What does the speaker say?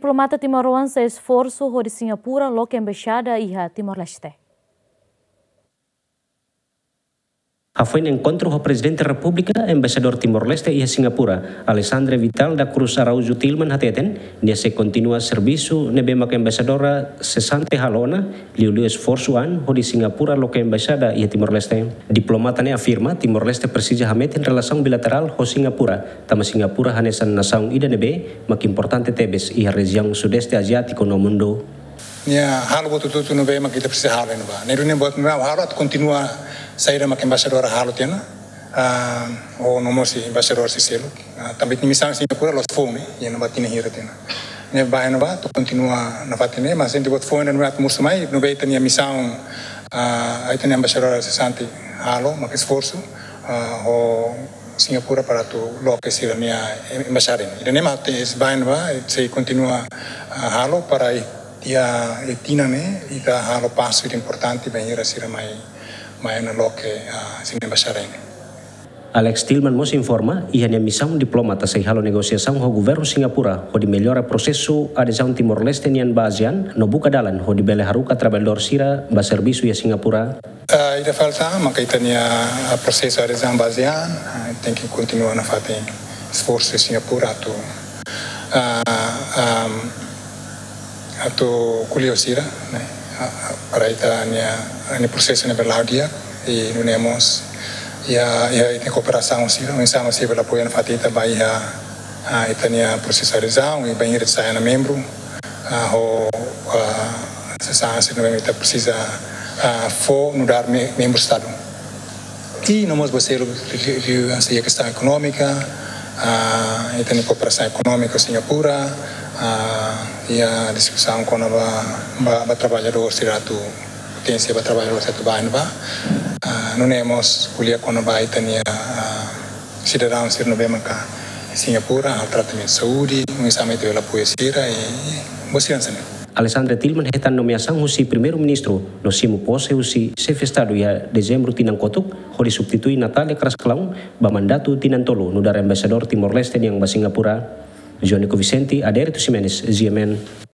diplomata timoruense esforço de Singapura lo que embaixada iha Timor-Leste. Foi no encontro com o presidente da República, embaixador Timor-Leste e Singapura, Alessandra Vital da Cruz Araújo Tilman hateten, dia se continua serviço nebe mak embaixadora sesante halona, liu esforço an ho di Singapura lo que embaixada e Timor-Leste. Diplomata ne afirma Timor-Leste precisa hamet em relação bilateral ho Singapura, tama Singapura hanesan nação ida nebe mak importante tebes e a região sudeste asiático no mundo. Nia halo botu tutu no bema kita precisa halo no ba. Neru ne bot no halo continua sair mak embaixador halo tiana. Ah, o no mosi embaixador si selo. Também ni misang Singapura los fome, ia no batine hira tiana. Ne ba no ba to continua na fatene, mas ente bot fome no mat musumai, no be tania misang ah aí tania embaixador sesante halo mak esforço ah, o Singapura para tu lo que sira nia embaixador. Ida ne mate es ba no ba, se continua halo para ia e tina ne ita halo passo importante bem ira sira mai mai na loke uh, sine basarene Alex Tillman mos informa e a missão diplomata sei halo negosiação ho governo Singapura ho di melhora processo adesão Timor-Leste nian basean no buka dalan ho di bele haruka trabalhador sira ba serviço ia Singapura. Uh, ida falta maka itania processo adesão basean uh, tem que continuar na fate esforço Singapura tu. Uh, um, atau kuliah sira né para ita nia ni processo ne berlaudia e no nemos ya ya ita cooperação sira mas sama sira pela apoio fatita vai a a ita nia processarização e bem ir na membro a ho se sa se não ita precisa a fo no membro estado e vamos você review a questão econômica a ita nia cooperação econômica Singapura. Uh, ia discussão com a ba, ba trabalhador siratu potência ba trabalhador satu ba ba. Uh, não temos kuliah com a ba itania uh, cidadão sir no bemaka Singapura al tratamento saúde um exame de la poesia e você não Alessandra Tillman hetan nomeação husi primeiro-ministro no simo pose husi sefestado ya dezembro tinan kotuk hori substitui Natalia Krasklaung ba mandato tinan tolo no dar embaixador Timor-Leste yang ba Singapura Jônico Vicente, Adérito Ximenes, GMN.